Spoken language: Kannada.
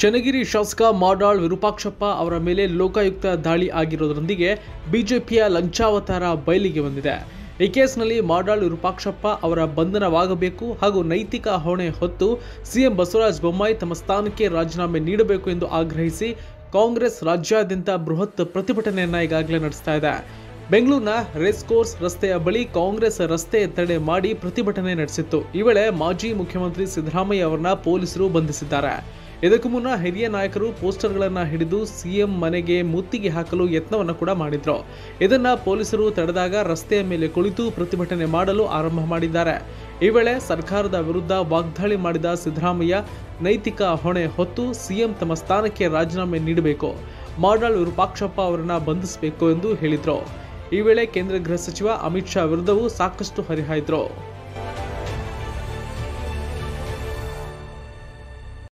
ಚನ್ನಗಿರಿ ಶಾಸಕ ಮಾಡಾಳ್ ವಿರೂಪಾಕ್ಷಪ್ಪ ಅವರ ಮೇಲೆ ಲೋಕಾಯುಕ್ತ ದಾಳಿ ಆಗಿರೋದ್ರೊಂದಿಗೆ ಬಿಜೆಪಿಯ ಲಂಚಾವತಾರ ಬಯಲಿಗೆ ಬಂದಿದೆ. ಈ ಕೇಸ್ನಲ್ಲಿ ಮಾಡಾಳ್ ವಿರೂಪಾಕ್ಷಪ್ಪ ಅವರ ಬಂಧನವಾಗಬೇಕು ಹಾಗೂ ನೈತಿಕ ಹೊಣೆ ಹೊತ್ತು ಸಿಎಂ ಬಸವರಾಜ ಬೊಮ್ಮಾಯಿ ತಮ್ಮ ಸ್ಥಾನಕ್ಕೆ ರಾಜೀನಾಮೆ ನೀಡಬೇಕು ಎಂದು ಆಗ್ರಹಿಸಿ ಕಾಂಗ್ರೆಸ್ ರಾಜ್ಯಾದ್ಯಂತ ಬೃಹತ್ ಪ್ರತಿಭಟನೆಯನ್ನ ಈಗಾಗಲೇ ನಡೆಸ್ತಾ ಇದೆ. ಬೆಂಗಳೂರಿನ ರೇಸ್ ಕೋರ್ಸ್ ರಸ್ತೆಯ ಬಳಿ ಕಾಂಗ್ರೆಸ್ ರಸ್ತೆ ತಡೆ ಮಾಡಿ ಪ್ರತಿಭಟನೆ ನಡೆಸಿತ್ತು. ಈ ವೇಳೆ ಮಾಜಿ ಮುಖ್ಯಮಂತ್ರಿ ಸಿದ್ದರಾಮಯ್ಯ ಅವರನ್ನ ಪೊಲೀಸರು ಬಂಧಿಸಿದ್ದಾರೆ. ಇದಕ್ಕೂ ಮುನ್ನ ಹಿರಿಯ ನಾಯಕರು ಪೋಸ್ಟರ್ಗಳನ್ನು ಹಿಡಿದು ಸಿಎಂ ಮನೆಗೆ ಮುತ್ತಿಗೆ ಹಾಕಲು ಯತ್ನವನ್ನ ಕೂಡ ಮಾಡಿದ್ರು. ಇದನ್ನ ಪೊಲೀಸರು ತಡೆದಾಗ ರಸ್ತೆಯ ಮೇಲೆ ಕುಳಿತು ಪ್ರತಿಭಟನೆ ಮಾಡಲು ಆರಂಭ ಮಾಡಿದ್ದಾರೆ. ಈ ವೇಳೆ ಸರ್ಕಾರದ ವಿರುದ್ಧ ವಾಗ್ದಾಳಿ ಮಾಡಿದ ಸಿದ್ದರಾಮಯ್ಯ, ನೈತಿಕ ಹೊಣೆ ಹೊತ್ತು ಸಿಎಂ ತಮ್ಮ ಸ್ಥಾನಕ್ಕೆ ರಾಜೀನಾಮೆ ನೀಡಬೇಕು. ಮಾಡಾಳ್ ವಿರೂಪಾಕ್ಷಪ್ಪ ಅವರನ್ನ ಬಂಧಿಸಬೇಕು ಎಂದು ಹೇಳಿದ್ರು. ಈ ವೇಳೆ ಕೇಂದ್ರ ಗೃಹ ಸಚಿವ ಅಮಿತ್ ಶಾ ವಿರುದ್ಧವೂ ಸಾಕಷ್ಟು ಹರಿಹಾಯ್ದ್ರು.